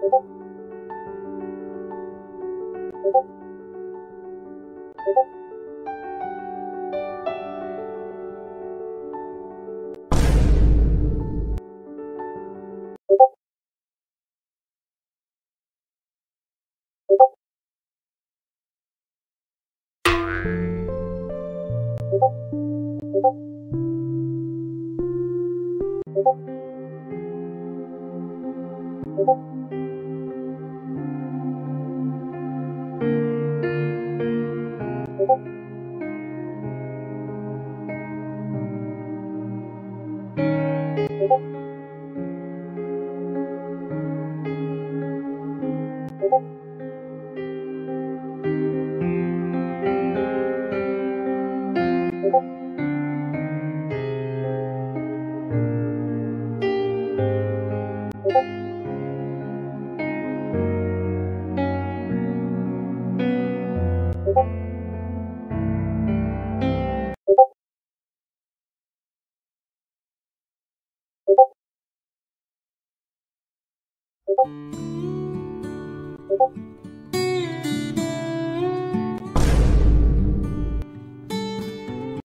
고고 고고 you Thank you.